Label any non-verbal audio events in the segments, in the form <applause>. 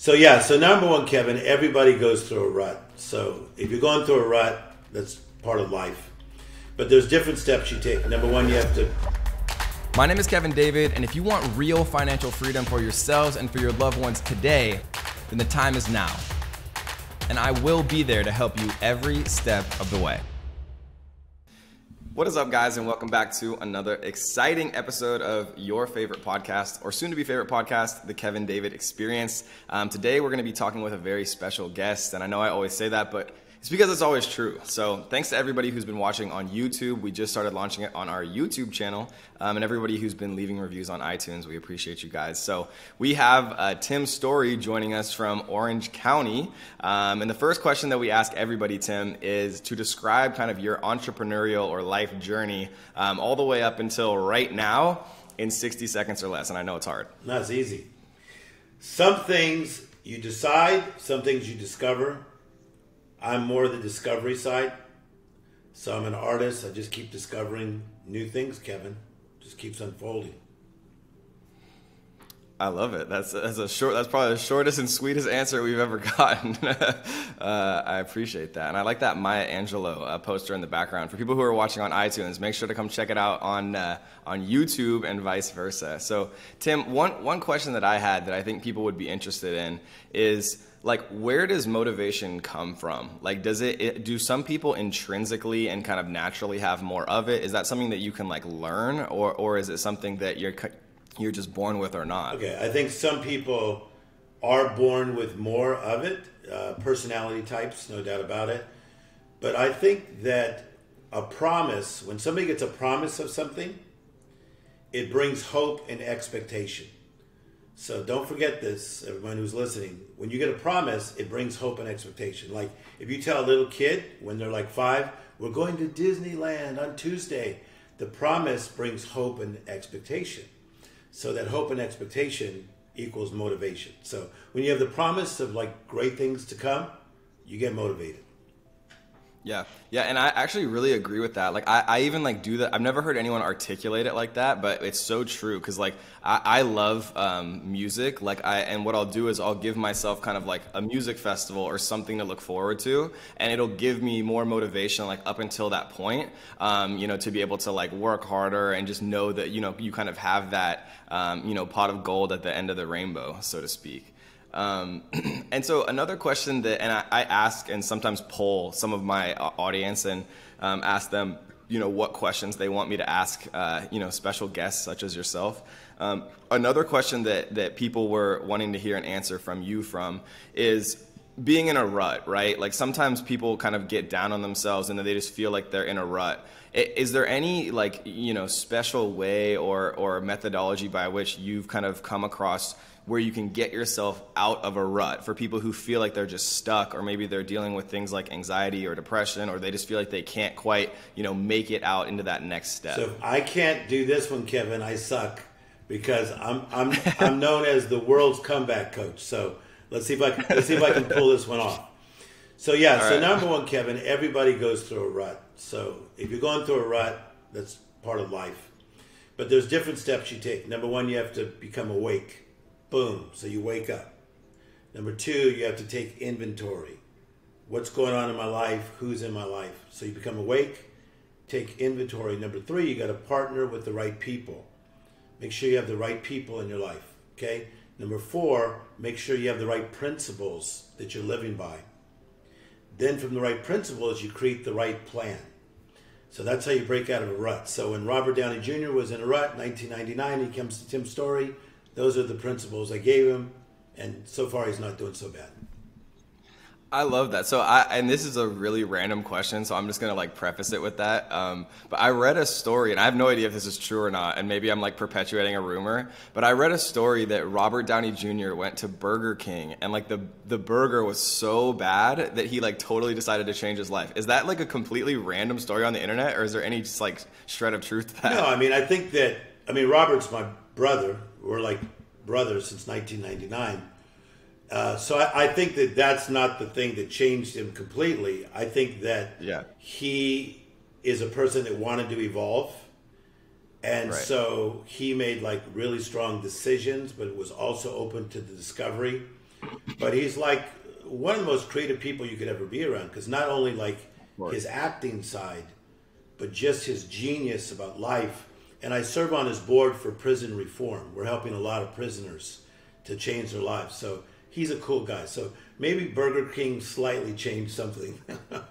So yeah, so number one, Kevin, everybody goes through a rut. So if you're going through a rut, that's part of life. But there's different steps you take. Number one, you have to. My name is Kevin David, and if you want real financial freedom for yourselves and for your loved ones today, then the time is now. And I will be there to help you every step of the way. What is up, guys, and welcome back to another exciting episode of your favorite podcast, or soon to be favorite podcast, The Kevin David Experience. Um, today, we're going to be talking with a very special guest, and I know I always say that, but it's because it's always true. So, thanks to everybody who's been watching on YouTube. We just started launching it on our YouTube channel, um, and everybody who's been leaving reviews on iTunes. We appreciate you guys. So, we have uh, Tim Storey joining us from Orange County. Um, and the first question that we ask everybody, Tim, is to describe kind of your entrepreneurial or life journey um, all the way up until right now in 60 seconds or less. And I know it's hard. That's easy. Some things you decide, some things you discover, I'm more the discovery side. So I'm an artist. I just keep discovering new things, Kevin. Just keeps unfolding. I love it. That's that's a short. That's probably the shortest and sweetest answer we've ever <laughs> gotten. uh, I appreciate that, and I like that Maya Angelou uh, poster in the background. For people who are watching on iTunes, make sure to come check it out on uh, on YouTube and vice versa. So, Tim, one one question that I had that I think people would be interested in is like where does motivation come from? Like does it, it, do some people intrinsically and kind of naturally have more of it? Is that something that you can like learn or or is it something that you're you're just born with or not? Okay i think some people are born with more of it uh, personality types no doubt about it. But i think that a promise when somebody gets a promise of something it brings hope and expectation so don't forget this, everyone who's listening. When you get a promise, it brings hope and expectation. Like if you tell a little kid when they're like five, we're going to Disneyland on Tuesday, the promise brings hope and expectation. So that hope and expectation equals motivation. So when you have the promise of like great things to come, you get motivated. Yeah, yeah, and I actually really agree with that. Like, I, I even like do that. I've never heard anyone articulate it like that, but it's so true. Because like, I, I love um, music. Like, I and what I'll do is I'll give myself kind of like a music festival or something to look forward to, and it'll give me more motivation. Like up until that point, um, you know, to be able to like work harder and just know that you know you kind of have that um, you know pot of gold at the end of the rainbow, so to speak. Um, <clears throat> and so another question that, and I, I, ask and sometimes poll some of my audience and um, ask them, you know, what questions they want me to ask, uh, you know, special guests such as yourself. Um, another question that, that people were wanting to hear an answer from you from is being in a rut, right? Like sometimes people kind of get down on themselves and then they just feel like they're in a rut. Is there any like you know special way or or methodology by which you've kind of come across where you can get yourself out of a rut for people who feel like they're just stuck or maybe they're dealing with things like anxiety or depression or they just feel like they can't quite you know make it out into that next step? So if i can't do this one kevin i suck because i'm i'm i'm <laughs> known as the world's comeback coach. So let's see if i can let's see if i can pull this one off so yeah All so right. number one kevin everybody goes through a rut so if you're going through a rut that's part of life but there's different steps you take number one you have to become awake Boom. So you wake up. Number two, you have to take inventory. What's going on in my life? Who's in my life? So you become awake, take inventory. Number three, you got to partner with the right people. Make sure you have the right people in your life. Okay. Number four, make sure you have the right principles that you're living by. Then, from the right principles, you create the right plan. So that's how you break out of a rut. So when Robert Downey Jr. was in a rut, 1999, he comes to Tim's story those are the principles I gave him, and so far he's not doing so bad. I love that. So I and this is a really random question, so I'm just gonna like preface it with that. Um, but I read a story, and I have no idea if this is true or not, and maybe I'm like perpetuating a rumor. But I read a story that Robert Downey Jr. went to Burger King, and like the the burger was so bad that he like totally decided to change his life. Is that like a completely random story on the internet, or is there any just like shred of truth to that? No, I mean I think that I mean Robert's my brother. We're like brothers since 1999. Uh, so I, I, think that that's not the thing that changed him completely. I think that yeah. he is a person that wanted to evolve, and right. so he made like really strong decisions, but was also open to the discovery. but he's like one of the most creative people you could ever be around because not only like his acting side, but just his genius about life. And I serve on his board for prison reform. We're helping a lot of prisoners to change their lives. So he's a cool guy. So maybe Burger King slightly changed something. <laughs>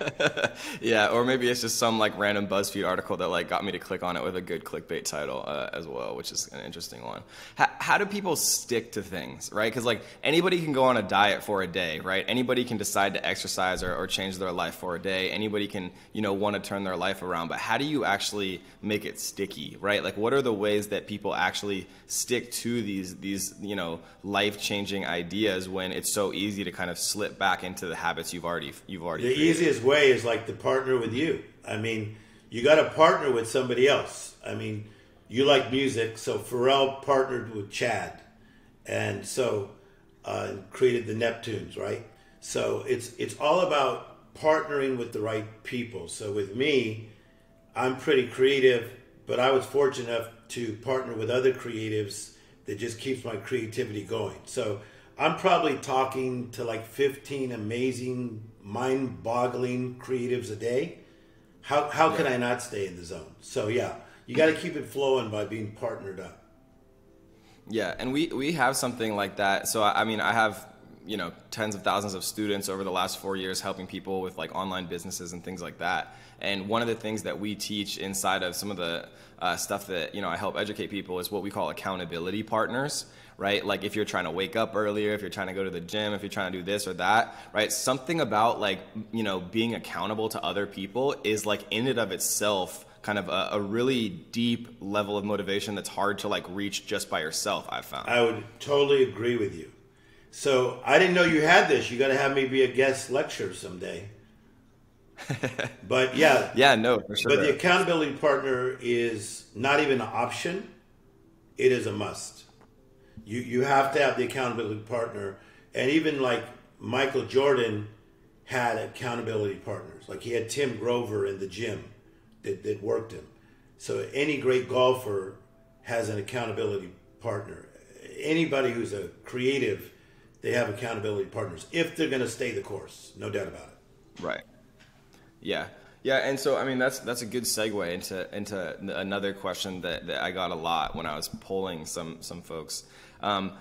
<laughs> yeah, or maybe it's just some like random BuzzFeed article that like got me to click on it with a good clickbait title uh, as well, which is an interesting one. How, how do people stick to things, right? Because like anybody can go on a diet for a day, right? Anybody can decide to exercise or, or change their life for a day. Anybody can you know want to turn their life around, but how do you actually make it sticky, right? Like what are the ways that people actually stick to these these you know life changing ideas when it's so easy to kind of slip back into the habits you've already you've already. The created? easiest way is like to partner with you. I mean, you got to partner with somebody else. I mean, you like music, so Pharrell partnered with Chad, and so uh, created the Neptunes, right? So it's it's all about partnering with the right people. So with me, I'm pretty creative, but I was fortunate enough to partner with other creatives that just keeps my creativity going. So I'm probably talking to like 15 amazing mind-boggling creatives a day, how how yeah. can I not stay in the zone? So yeah, you got to keep it flowing by being partnered up. Yeah, and we we have something like that. So I mean, I have you know tens of thousands of students over the last four years helping people with like online businesses and things like that. And one of the things that we teach inside of some of the uh, stuff that you know I help educate people is what we call accountability partners right? Like if you're trying to wake up earlier, if you're trying to go to the gym, if you're trying to do this or that, right? Something about like, you know, being accountable to other people is like in and of itself kind of a, a, really deep level of motivation that's hard to like reach just by yourself, I've found. I would totally agree with you. So I didn't know you had this. You got to have me be a guest lecturer someday. <laughs> but yeah, yeah, no, for sure. But the accountability partner is not even an option; it is a must. You you have to have the accountability partner, and even like Michael Jordan had accountability partners. Like he had Tim Grover in the gym that, that worked him. So any great golfer has an accountability partner. Anybody who's a creative, they have accountability partners if they're going to stay the course. No doubt about it. Right. Yeah. Yeah, and so I mean that's that's a good segue into into another question that, that I got a lot when I was polling some some folks. Um,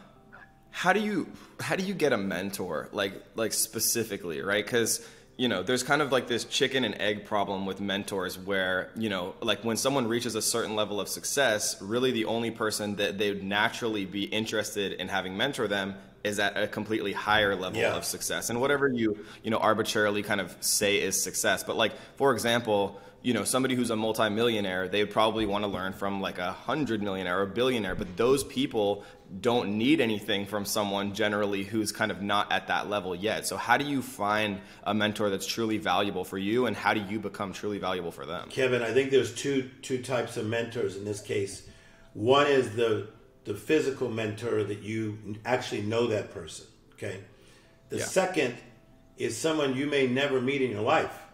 how do you how do you get a mentor like like specifically right because you know there's kind of like this chicken and egg problem with mentors where you know like when someone reaches a certain level of success really the only person that they would naturally be interested in having mentor them is at a completely higher level yeah. of success. And whatever you you know arbitrarily kind of say is success. But like for example you know somebody who's a multimillionaire they would probably want to learn from like a hundred millionaire or a billionaire. But those people don't need anything from someone generally who's kind of not at that level yet. So how do you find a mentor that's truly valuable for you and how do you become truly valuable for them? Kevin i think there's two two types of mentors in this case. One is the the physical mentor that you actually know that person okay the yeah. second is someone you may never meet in your life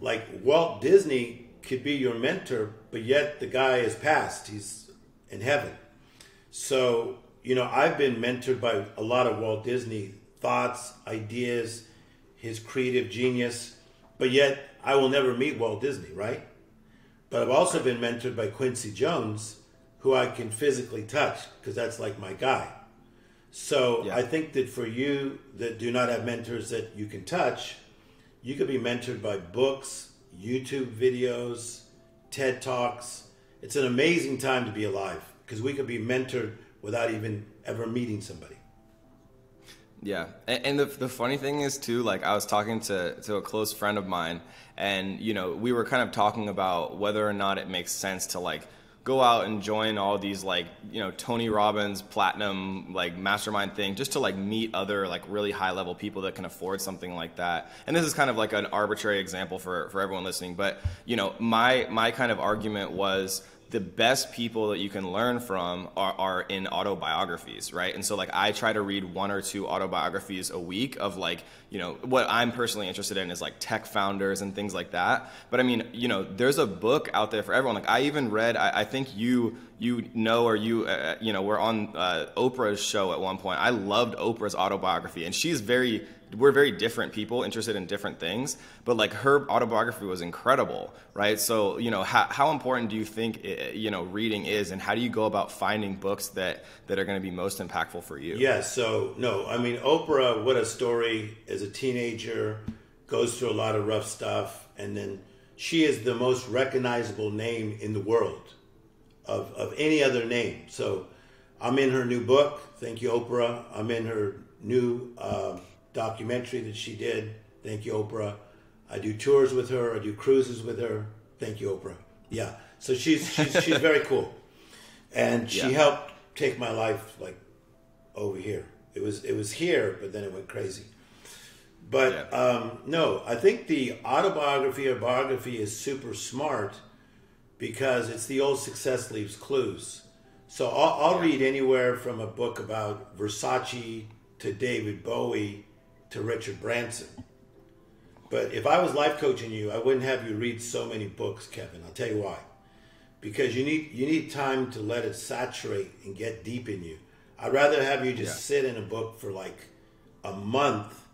like Walt Disney could be your mentor, but yet the guy is past. He's in heaven. So, you know, I've been mentored by a lot of Walt Disney thoughts, ideas, his creative genius, but yet I will never meet Walt Disney, right? But I've also been mentored by Quincy Jones, who I can physically touch because that's like my guy. So yeah. I think that for you that do not have mentors that you can touch, you could be mentored by books, YouTube videos, TED Talks. It's an amazing time to be alive because we could be mentored without even ever meeting somebody. Yeah, and, and, the the funny thing is too, like I was talking to to a close friend of mine, and you know we were kind of talking about whether or not it makes sense to like go out and join all these like you know Tony Robbins platinum like mastermind thing just to like meet other like really high level people that can afford something like that. And this is kind of like an arbitrary example for for everyone listening, but you know my my kind of argument was the best people that you can learn from are, are in autobiographies, right? And so like I try to read one or two autobiographies a week of like, you know, what I'm personally interested in is like tech founders and things like that. But I mean, you know, there's a book out there for everyone. Like I even read, I, I think you you know or you uh, you know we're on uh, Oprah's show at one point. I loved Oprah's autobiography, and she's very we're very different people interested in different things but like her autobiography was incredible right? So you know how, how important do you think eh, you know reading is and how do you go about finding books that that are going to be most impactful for you? Yes yeah, so no i mean oprah what a story. As a teenager goes through a lot of rough stuff and then she is the most recognizable name in the world of, of any other name. So i'm in her new book thank you oprah. I'm in her new uh, documentary that she did. Thank you, Oprah. I do tours with her. I do cruises with her. Thank you, Oprah. Yeah. So she's she's, <laughs> she's very cool, and she yeah. helped take my life like over here. It was it was here, but then it went crazy. But yeah. um, no, I think the autobiography or biography is super smart because it's the old success leaves clues. So I'll, I'll read anywhere from a book about Versace to David Bowie to Richard Branson. But if I was life coaching you, I wouldn't have you read so many books, Kevin. I'll tell you why. Because you need you need time to let it saturate and get deep in you. I'd rather have you just yeah. sit in a book for like a month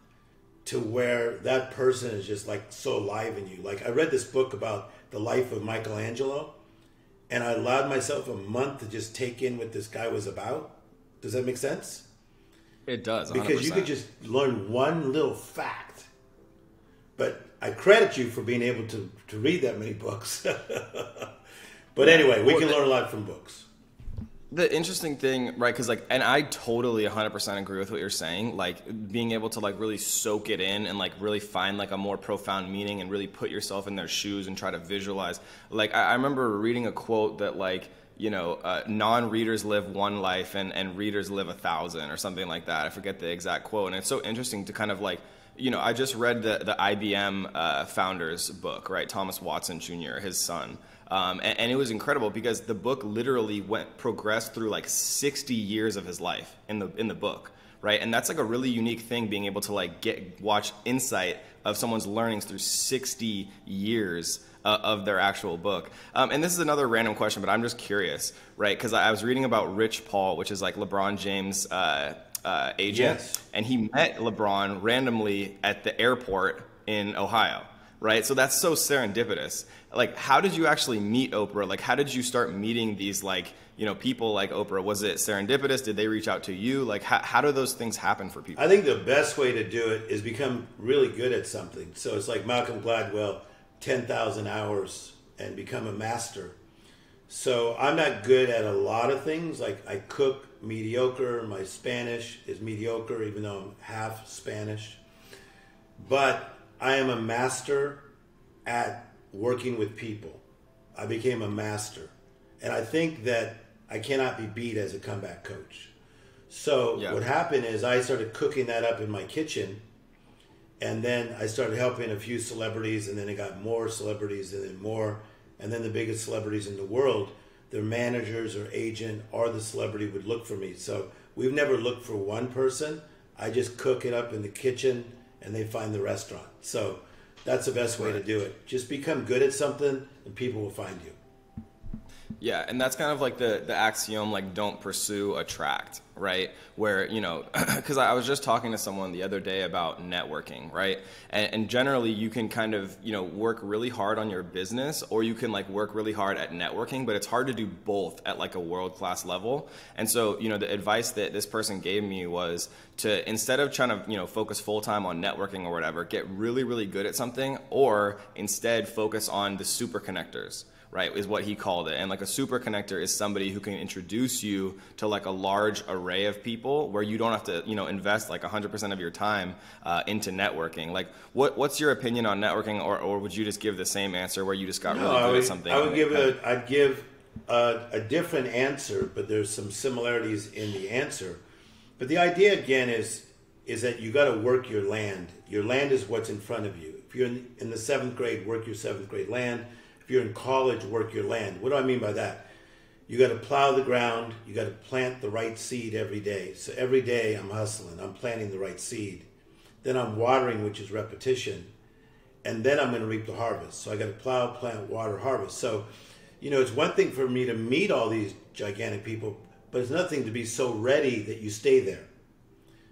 to where that person is just like so alive in you. Like I read this book about the life of Michelangelo and I allowed myself a month to just take in what this guy was about. Does that make sense? It does 100%. because you could just learn one little fact. But I credit you for being able to to read that many books. <laughs> but anyway, we can learn a lot from books. The interesting thing, right? Because like, and I totally 100% agree with what you're saying. Like, being able to like really soak it in and like really find like a more profound meaning and really put yourself in their shoes and try to visualize. Like, I, I remember reading a quote that like you know, uh, non-readers live one life and, and readers live a thousand or something like that. I forget the exact quote. And it's so interesting to kind of like, you know, I just read the, the IBM uh, founder's book, right? Thomas Watson Jr., his son. Um, and, and, it was incredible because the book literally went progressed through like 60 years of his life in the in the book, right? And that's like a really unique thing, being able to like get watch insight of someone's learnings through 60 years uh, of their actual book. Um, and this is another random question, but I'm just curious, right? Because I was reading about Rich Paul, which is like LeBron James' uh, uh, agent, yes. and he met LeBron randomly at the airport in Ohio. Right, so that's so serendipitous. Like, how did you actually meet Oprah? Like, how did you start meeting these like you know people like Oprah? Was it serendipitous? Did they reach out to you? Like, how, how do those things happen for people? I think the best way to do it is become really good at something. So it's like Malcolm Gladwell 10,000 hours and become a master. So I'm not good at a lot of things. Like I cook mediocre. My Spanish is mediocre, even though I'm half Spanish. But I am a master at working with people. I became a master. And I think that I cannot be beat as a comeback coach. So yeah. what happened is I started cooking that up in my kitchen and then I started helping a few celebrities, and then it got more celebrities, and then more, and then the biggest celebrities in the world, their managers or agent or the celebrity would look for me. So we've never looked for one person. I just cook it up in the kitchen, and they find the restaurant. So that's the best way right. to do it. Just become good at something, and people will find you. Yeah, and that's kind of like the the axiom like don't pursue attract, right? Where you know, <clears throat> because I was just talking to someone the other day about networking, right? And, and, generally, you can kind of you know work really hard on your business, or you can like work really hard at networking, but it's hard to do both at like a world class level. And so, you know, the advice that this person gave me was to instead of trying to you know focus full time on networking or whatever, get really really good at something, or instead focus on the super connectors right, is what he called it. And like a super connector is somebody who can introduce you to like a large array of people where you don't have to, you know, invest like 100% of your time uh, into networking. Like, what what's your opinion on networking, or, or would you just give the same answer where you just got no, really good would, at something? I would give a, I'd give a, a different answer, but there's some similarities in the answer. But the idea again is is that you got to work your land. Your land is what's in front of you. If you're in, in the seventh grade, work your seventh grade land if you're in college, work your land. What do I mean by that? You got to plow the ground. You got to plant the right seed every day. So every day I'm hustling. I'm planting the right seed. Then I'm watering, which is repetition. And then I'm going to reap the harvest. So I got to plow, plant, water, harvest. So you know, it's one thing for me to meet all these gigantic people, but it's nothing to be so ready that you stay there.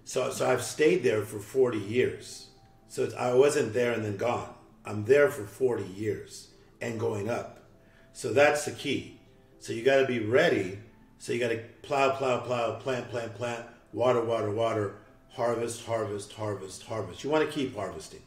So, so I've stayed there for 40 years. So I wasn't there and then gone. I'm there for 40 years and going up. So that's the key. So you got to be ready. So you got to plow, plow, plow, plant, plant, plant, water, water, water, harvest, harvest, harvest, harvest. You want to keep harvesting.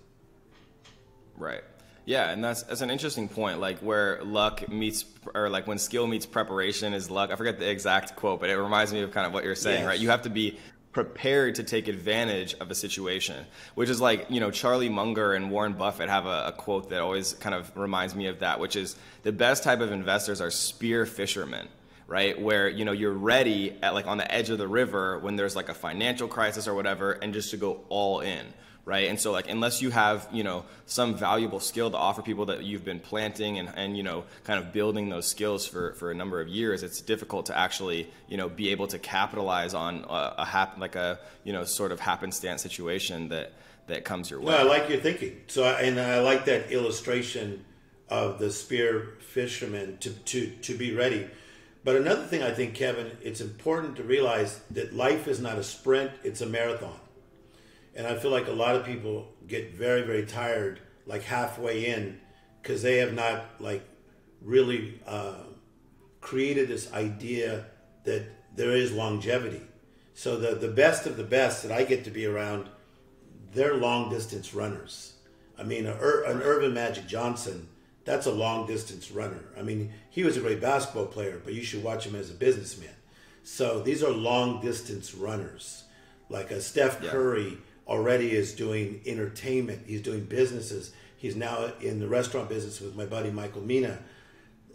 Right. Yeah, and that's that's an interesting point. Like where luck meets, or like when skill meets preparation is luck. I forget the exact quote, but it reminds me of kind of what you're saying, yes. right? You have to be prepared to take advantage of a situation, which is like, you know, Charlie Munger and Warren Buffett have a, a, quote that always kind of reminds me of that, which is the best type of investors are spear fishermen, right? Where, you know, you're ready at like on the edge of the river when there's like a financial crisis or whatever, and just to go all in right? And so like unless you have, you know, some valuable skill to offer people that you've been planting and, and you know, kind of building those skills for, for a number of years, it's difficult to actually, you know, be able to capitalize on a, a hap- like a, you know, sort of happenstance situation that that comes your way. No, I like your thinking. So and I like that illustration of the spear fisherman to, to, to be ready. But another thing I think, Kevin, it's important to realize that life is not a sprint, it's a marathon. And I feel like a lot of people get very, very tired, like halfway in, because they have not like really uh, created this idea that there is longevity. So the the best of the best that I get to be around, they're long distance runners. I mean, an Earvin Magic Johnson, that's a long distance runner. I mean, he was a great basketball player, but you should watch him as a businessman. So these are long distance runners, like a Steph Curry. Yeah already is doing entertainment. He's doing businesses. He's now in the restaurant business with my buddy Michael Mina.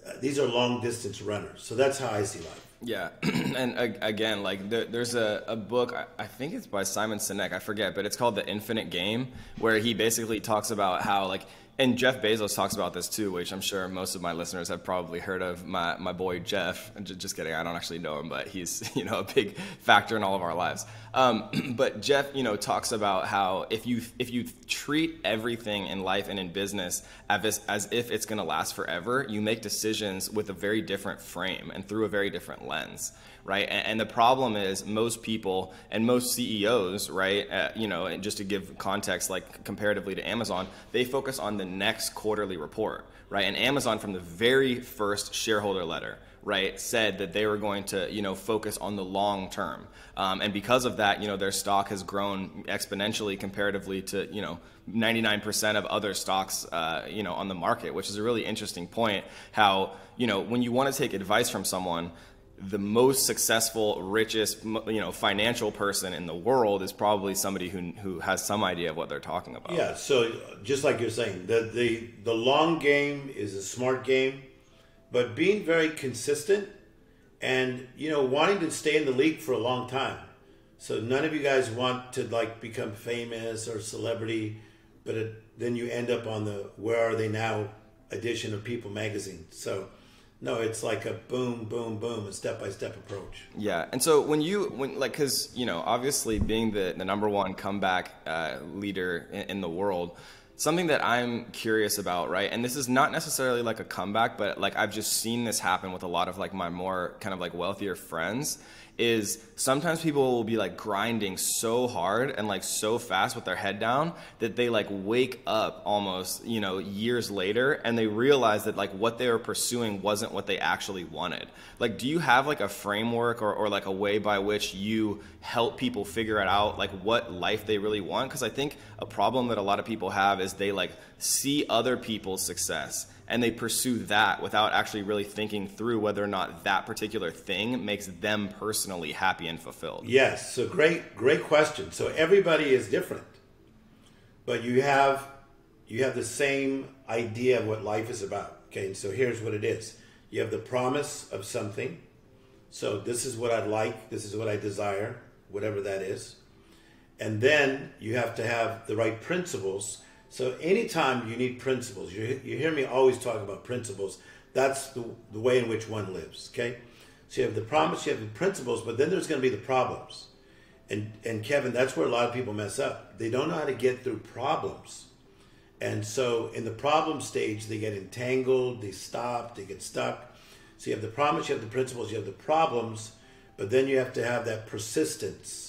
Uh, these are long distance runners. So that's how I see life. Yeah, <clears throat> and again, like there, there's a, a book I think it's by Simon Sinek. I forget, but it's called The Infinite Game, where he basically talks about how like and Jeff Bezos talks about this too, which I'm sure most of my listeners have probably heard of. My my boy Jeff. Just kidding, I don't actually know him, but he's <laughs> you know a big factor in all of our lives. Um, <clears throat> but Jeff, you know, talks about how if you if you treat everything in life and in business as as if it's going to last forever, you make decisions with a very different frame and through a very different lens right? And, and, the problem is most people and most CEOs, right? Uh, you know, and just to give context, like comparatively to Amazon, they focus on the next quarterly report, right? And Amazon, from the very first shareholder letter, right, said that they were going to, you know, focus on the long term. Um, and because of that, you know, their stock has grown exponentially comparatively to, you know, 99% of other stocks, uh, you know, on the market, which is a really interesting point. How, you know, when you want to take advice from someone, the most successful, richest, you know, financial person in the world is probably somebody who who has some idea of what they're talking about. Yeah. So just like you're saying, the the the long game is a smart game, but being very consistent and you know wanting to stay in the league for a long time. So none of you guys want to like become famous or celebrity, but it, then you end up on the "Where Are They Now" edition of People magazine. So no, it's like a boom, boom, boom, a step by step approach. Yeah, and so when you when like because you know obviously being the the number one comeback uh, leader in, in the world, something that I'm curious about, right? And this is not necessarily like a comeback, but like I've just seen this happen with a lot of like my more kind of like wealthier friends is sometimes people will be like grinding so hard and like so fast with their head down that they like wake up almost, you know, years later and they realize that like what they were pursuing wasn't what they actually wanted. Like, do you have like a framework or, or like a way by which you help people figure it out, like what life they really want? Because I think a problem that a lot of people have is they like see other people's success and they pursue that without actually really thinking through whether or not that particular thing makes them personally happy and fulfilled. Yes, so great great question. So everybody is different. But you have you have the same idea of what life is about. Okay, so here's what it is. You have the promise of something. So this is what I'd like, this is what I desire, whatever that is. And then you have to have the right principles so anytime you need principles, you, you hear me always talk about principles. That's the, the way in which one lives. Okay, so you have the promise, you have the principles, but then there's going to be the problems. And and Kevin, that's where a lot of people mess up. They don't know how to get through problems. And so in the problem stage, they get entangled, they stop, they get stuck. So you have the promise, you have the principles, you have the problems, but then you have to have that persistence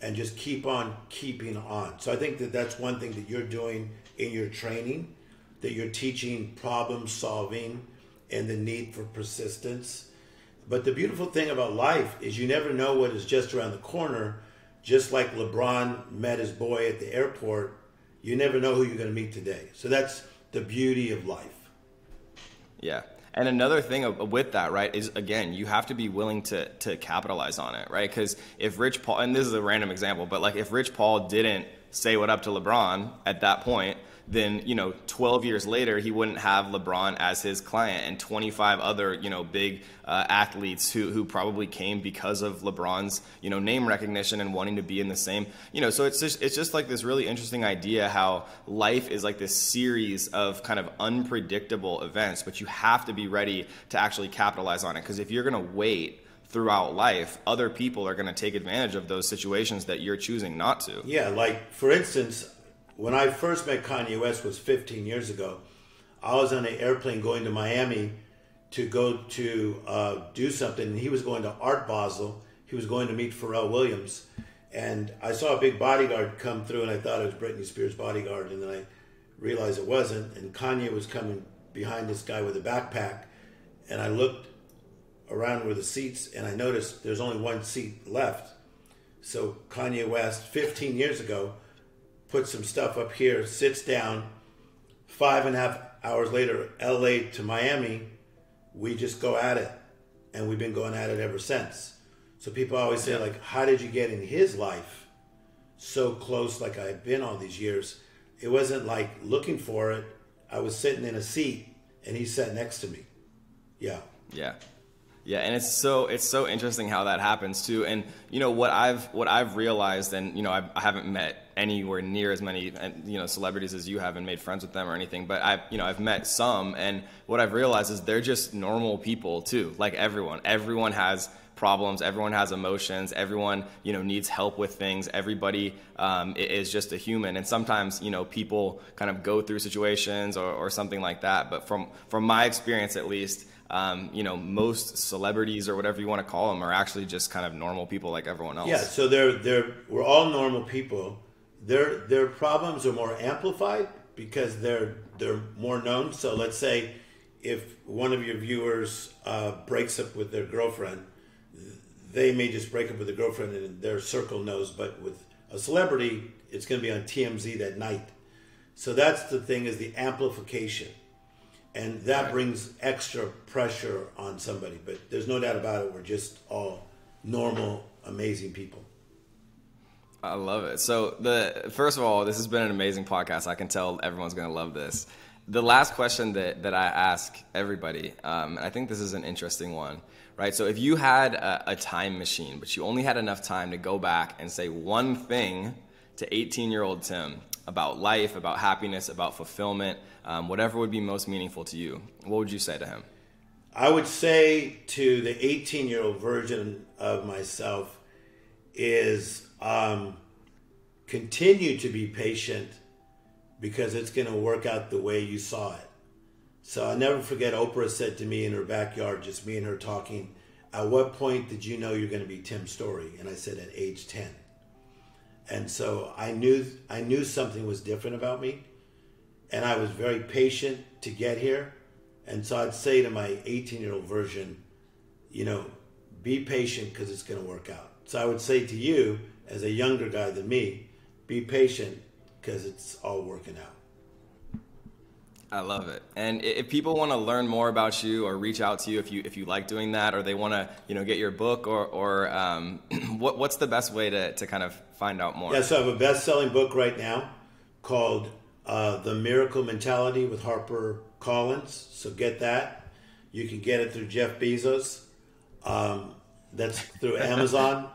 and just keep on keeping on. So I think that that's one thing that you're doing in your training, that you're teaching problem solving and the need for persistence. But the beautiful thing about life is you never know what is just around the corner. Just like LeBron met his boy at the airport, you never know who you're going to meet today. So that's the beauty of life. Yeah. And another thing with that, right, is again, you have to be willing to to capitalize on it, right? Because if Rich Paul, and this is a random example, but like if Rich Paul didn't say what up to LeBron at that point, then you know 12 years later he wouldn't have LeBron as his client and 25 other you know big uh, athletes who who probably came because of LeBron's you know name recognition and wanting to be in the same you know so it's just it's just like this really interesting idea how life is like this series of kind of unpredictable events but you have to be ready to actually capitalize on it because if you're going to wait throughout life, other people are going to take advantage of those situations that you're choosing not to. Yeah, like for instance, when I first met Kanye West was 15 years ago. I was on an airplane going to Miami to go to uh, do something, and he was going to Art Basel. He was going to meet Pharrell Williams, and I saw a big bodyguard come through, and I thought it was Britney Spears' bodyguard, and then I realized it wasn't. And Kanye was coming behind this guy with a backpack, and I looked around where the seats, and I noticed there's only one seat left. So Kanye West, 15 years ago puts some stuff up here, sits down. Five and a half hours later, LA to Miami, we just go at it. And we've been going at it ever since. So people always say, like, how did you get in his life so close like I've been all these years? It wasn't like looking for it. I was sitting in a seat and he sat next to me. Yeah. Yeah. Yeah, and it's so it's so interesting how that happens too. And you know what I've what I've realized, and you know I've, I have not met anywhere near as many you know celebrities as you have and made friends with them or anything, but I've you know I've met some, and what I've realized is they're just normal people too, like everyone. Everyone has problems everyone has emotions everyone you know needs help with things everybody um, is just a human and sometimes you know people kind of go through situations or, or something like that but from from my experience at least um, you know, most celebrities or whatever you want to call them are actually just kind of normal people like everyone else. Yeah, so they're they're we're all normal people. Their their problems are more amplified because they're they're more known. So let's say if one of your viewers uh, breaks up with their girlfriend, they may just break up with their girlfriend and their circle knows. But with a celebrity, it's going to be on TMZ that night. So that's the thing is the amplification and that right. brings extra pressure on somebody. But there's no doubt about it. We're just all normal, amazing people. I love it. So the first of all, this has been an amazing podcast. I can tell everyone's going to love this. The last question that, that I ask everybody, um, and I think this is an interesting one, right? So if you had a, a time machine, but you only had enough time to go back and say one thing to 18 year old Tim about life, about happiness, about fulfillment, um, whatever would be most meaningful to you, what would you say to him? I would say to the 18 year old version of myself is um, continue to be patient because it's going to work out the way you saw it. So I'll never forget Oprah said to me in her backyard, just me and her talking, At what point did you know you're going to be Tim Storey? And I said, At age 10. And so I knew I knew something was different about me and I was very patient to get here. And so I'd say to my 18 year old version, you know, be patient because it's going to work out. So I would say to you, as a younger guy than me, be patient because it's all working out. I love it. And if people want to learn more about you or reach out to you if you if you like doing that, or they want to you know get your book or or um, <clears throat> what what's the best way to to kind of find out more? Yeah, so I have a best selling book right now called uh, The Miracle Mentality with Harper Collins. So get that. You can get it through Jeff Bezos. Um, that's through <laughs> Amazon.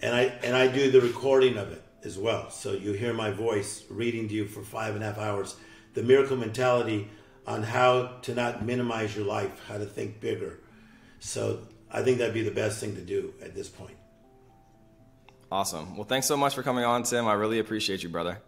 and I and I do the recording of it as well. So you hear my voice reading to you for five and a half hours. The miracle mentality on how to not minimize your life, how to think bigger. So I think that'd be the best thing to do at this point. Awesome. Well, thanks so much for coming on, Tim. I really appreciate you, brother.